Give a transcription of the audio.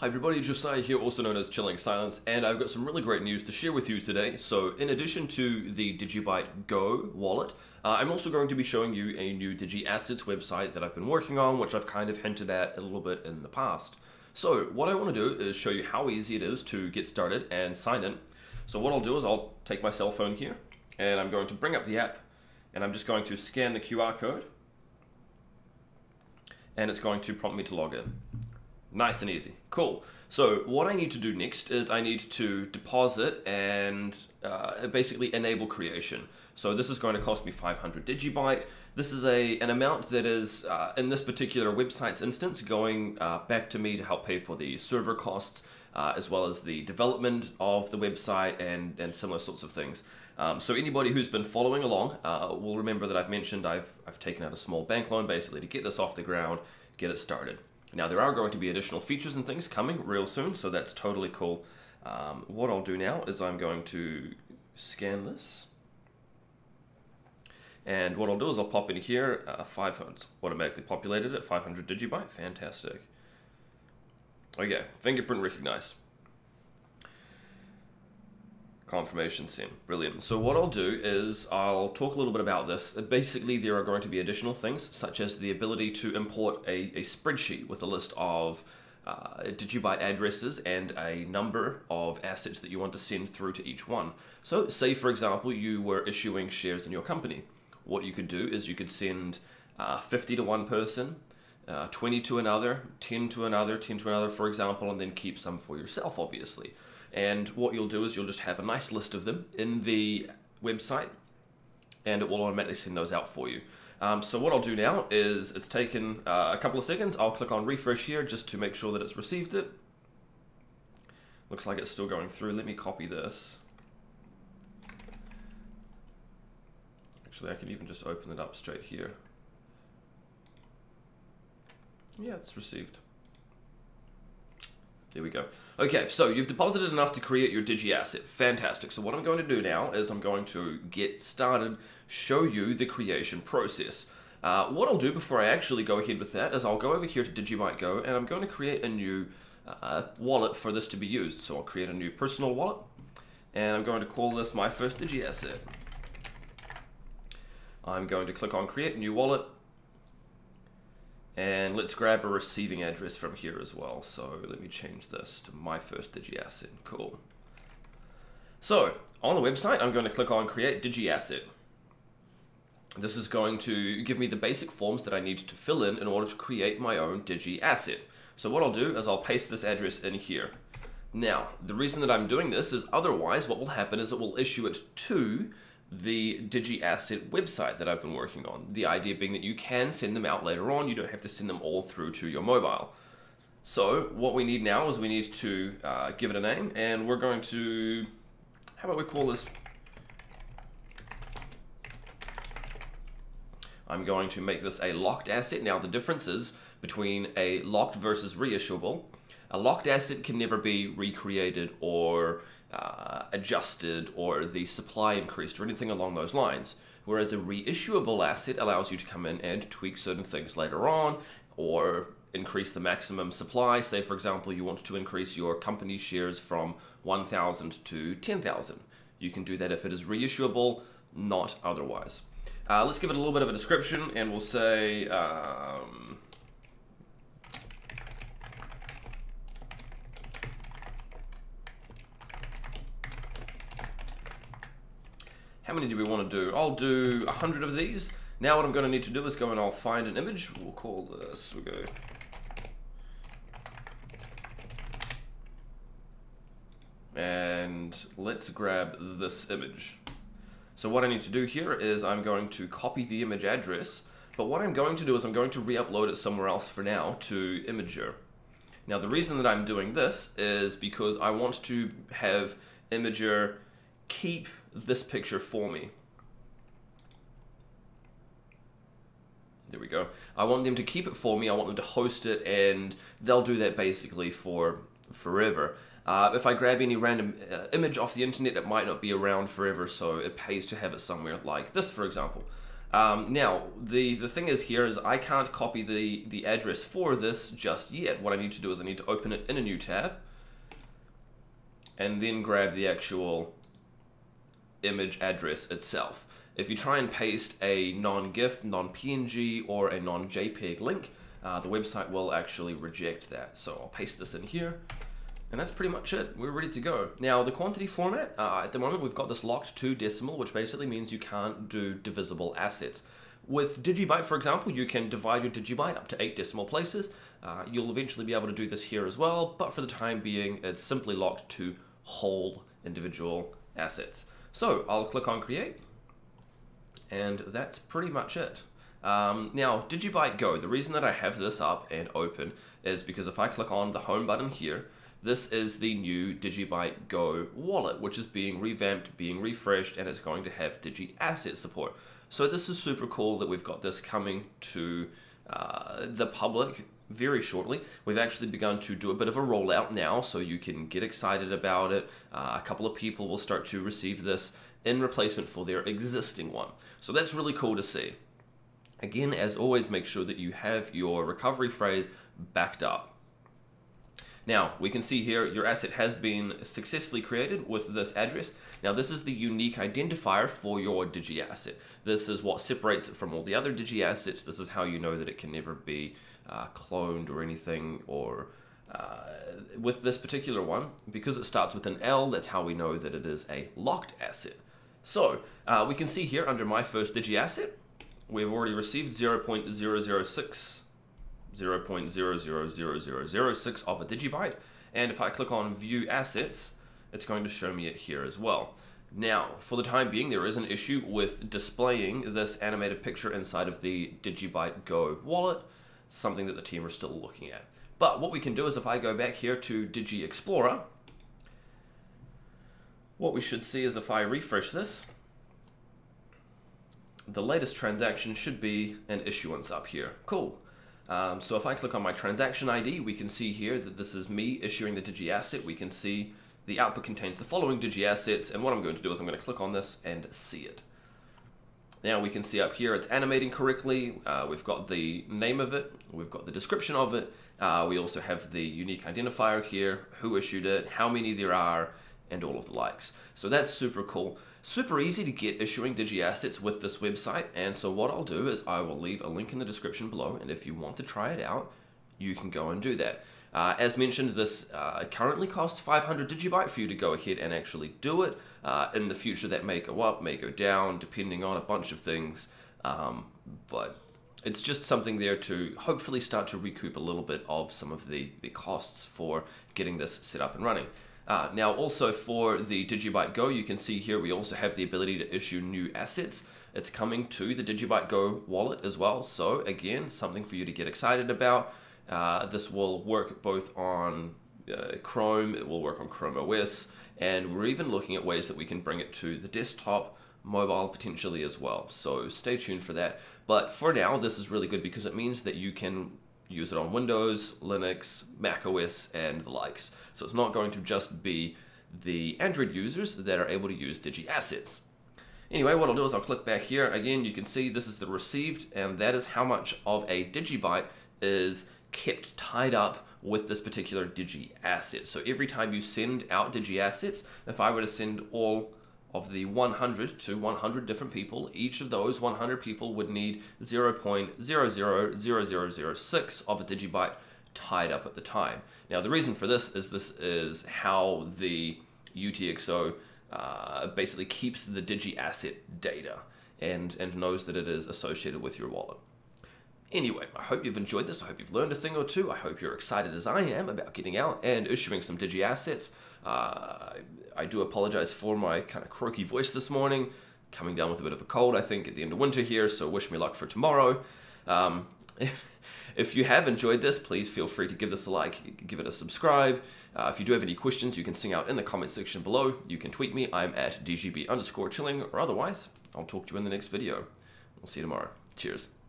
Hi everybody, Josiah here, also known as Chilling Silence, and I've got some really great news to share with you today. So, in addition to the Digibyte Go wallet, uh, I'm also going to be showing you a new DigiAssets website that I've been working on, which I've kind of hinted at a little bit in the past. So, what I want to do is show you how easy it is to get started and sign in. So, what I'll do is I'll take my cell phone here, and I'm going to bring up the app, and I'm just going to scan the QR code, and it's going to prompt me to log in. Nice and easy. Cool. So what I need to do next is I need to deposit and uh, basically enable creation. So this is going to cost me 500 digibyte. This is a an amount that is, uh, in this particular website's instance, going uh, back to me to help pay for the server costs, uh, as well as the development of the website and, and similar sorts of things. Um, so anybody who's been following along uh, will remember that I've mentioned I've, I've taken out a small bank loan basically to get this off the ground, get it started. Now there are going to be additional features and things coming real soon, so that's totally cool. Um, what I'll do now is I'm going to scan this. And what I'll do is I'll pop in here, uh, 500, automatically populated at 500 digibyte, fantastic. Okay, fingerprint recognized. Confirmation sent. Brilliant. So what I'll do is I'll talk a little bit about this. Basically, there are going to be additional things, such as the ability to import a, a spreadsheet with a list of uh, digibyte addresses and a number of assets that you want to send through to each one. So say, for example, you were issuing shares in your company. What you could do is you could send uh, 50 to one person, uh, 20 to another, 10 to another, 10 to another, for example, and then keep some for yourself, obviously. And what you'll do is you'll just have a nice list of them in the website and it will automatically send those out for you. Um, so what I'll do now is it's taken uh, a couple of seconds. I'll click on refresh here just to make sure that it's received it. Looks like it's still going through. Let me copy this. Actually, I can even just open it up straight here. Yeah, it's received. There we go. Okay, so you've deposited enough to create your Digi asset. Fantastic. So what I'm going to do now is I'm going to get started, show you the creation process. Uh, what I'll do before I actually go ahead with that is I'll go over here to Digibyte Go and I'm going to create a new uh, wallet for this to be used. So I'll create a new personal wallet and I'm going to call this my first Digi asset. I'm going to click on create new wallet and let's grab a receiving address from here as well. So let me change this to my first DigiAsset. Cool. So on the website, I'm going to click on Create DigiAsset. This is going to give me the basic forms that I need to fill in in order to create my own DigiAsset. So what I'll do is I'll paste this address in here. Now, the reason that I'm doing this is otherwise what will happen is it will issue it to the DigiAsset website that I've been working on. The idea being that you can send them out later on, you don't have to send them all through to your mobile. So what we need now is we need to uh, give it a name and we're going to, how about we call this, I'm going to make this a locked asset. Now the differences between a locked versus reissuable, a locked asset can never be recreated or uh, adjusted or the supply increased or anything along those lines. Whereas a reissuable asset allows you to come in and tweak certain things later on or increase the maximum supply. Say, for example, you want to increase your company shares from 1,000 to 10,000. You can do that if it is reissuable, not otherwise. Uh, let's give it a little bit of a description and we'll say um, How many do we want to do? I'll do a hundred of these. Now what I'm going to need to do is go and I'll find an image. We'll call this, we'll go and let's grab this image. So what I need to do here is I'm going to copy the image address, but what I'm going to do is I'm going to re-upload it somewhere else for now to Imgur. Now the reason that I'm doing this is because I want to have Imgur keep this picture for me. There we go. I want them to keep it for me. I want them to host it, and they'll do that basically for forever. Uh, if I grab any random uh, image off the internet, it might not be around forever, so it pays to have it somewhere like this, for example. Um, now, the, the thing is here is I can't copy the, the address for this just yet. What I need to do is I need to open it in a new tab and then grab the actual image address itself. If you try and paste a non-GIF, non-PNG, or a non-JPEG link, uh, the website will actually reject that. So I'll paste this in here. And that's pretty much it. We're ready to go. Now, the quantity format, uh, at the moment, we've got this locked to decimal, which basically means you can't do divisible assets. With Digibyte, for example, you can divide your Digibyte up to eight decimal places. Uh, you'll eventually be able to do this here as well, but for the time being, it's simply locked to whole individual assets. So I'll click on create, and that's pretty much it. Um, now, Digibyte Go, the reason that I have this up and open is because if I click on the home button here, this is the new Digibyte Go wallet, which is being revamped, being refreshed, and it's going to have Digi Asset support. So this is super cool that we've got this coming to uh, the public very shortly. We've actually begun to do a bit of a rollout now, so you can get excited about it. Uh, a couple of people will start to receive this in replacement for their existing one. So that's really cool to see. Again, as always, make sure that you have your recovery phrase backed up. Now, we can see here your asset has been successfully created with this address. Now, this is the unique identifier for your Digi asset. This is what separates it from all the other Digi assets. This is how you know that it can never be uh, cloned or anything or uh, with this particular one, because it starts with an L, that's how we know that it is a locked asset. So, uh, we can see here under my first Digi asset, we've already received 0.006 0.000006 of a digibyte. And if I click on view assets, it's going to show me it here as well. Now, for the time being, there is an issue with displaying this animated picture inside of the Digibyte Go wallet, something that the team are still looking at. But what we can do is if I go back here to Digi Explorer, what we should see is if I refresh this, the latest transaction should be an issuance up here. Cool. Um, so if I click on my transaction ID, we can see here that this is me issuing the Digi asset. We can see the output contains the following Digi assets, and what I'm going to do is I'm going to click on this and see it. Now we can see up here it's animating correctly. Uh, we've got the name of it, we've got the description of it. Uh, we also have the unique identifier here, who issued it, how many there are, and all of the likes. So that's super cool. Super easy to get issuing Digi assets with this website, and so what I'll do is I will leave a link in the description below, and if you want to try it out, you can go and do that. Uh, as mentioned, this uh, currently costs 500 Digibyte for you to go ahead and actually do it. Uh, in the future, that may go up, may go down, depending on a bunch of things. Um, but it's just something there to hopefully start to recoup a little bit of some of the, the costs for getting this set up and running. Uh, now also for the Digibyte Go, you can see here we also have the ability to issue new assets. It's coming to the Digibyte Go wallet as well. So again, something for you to get excited about. Uh, this will work both on uh, Chrome, it will work on Chrome OS, and we're even looking at ways that we can bring it to the desktop, mobile potentially as well. So stay tuned for that. But for now, this is really good because it means that you can use it on Windows, Linux, Mac OS, and the likes. So it's not going to just be the Android users that are able to use DigiAssets. Anyway, what I'll do is I'll click back here. Again, you can see this is the received, and that is how much of a Digibyte is kept tied up with this particular Digi asset. So every time you send out Digi assets, if I were to send all of the 100 to 100 different people, each of those 100 people would need 0.000006 of a digibyte tied up at the time. Now the reason for this is this is how the UTXO uh, basically keeps the digi asset data and, and knows that it is associated with your wallet. Anyway, I hope you've enjoyed this. I hope you've learned a thing or two. I hope you're excited as I am about getting out and issuing some digi assets. Uh, I do apologize for my kind of croaky voice this morning. Coming down with a bit of a cold, I think, at the end of winter here, so wish me luck for tomorrow. Um, if, you have enjoyed this, please feel free to give this a like, give it a subscribe. Uh, if you do have any questions, you can sing out in the comment section below. You can tweet me. I'm at dgb underscore chilling, or otherwise, I'll talk to you in the next video. We'll see you tomorrow. Cheers.